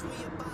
cause we about